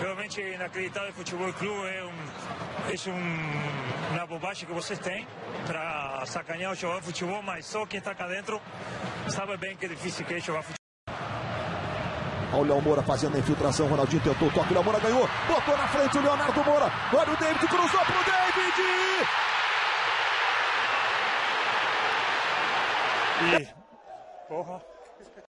realmente é inacreditável. Futebol Clube é, um, é um, uma bobagem que vocês têm para sacanear o jogador de futebol, mas só quem está cá dentro sabe bem que é difícil que é jogar futebol. Olha o Léo Moura fazendo a infiltração. Ronaldinho tentou o toque. O Léo Moura ganhou. Botou na frente o Leonardo Moura. Olha o David, cruzou para o David. E, porra,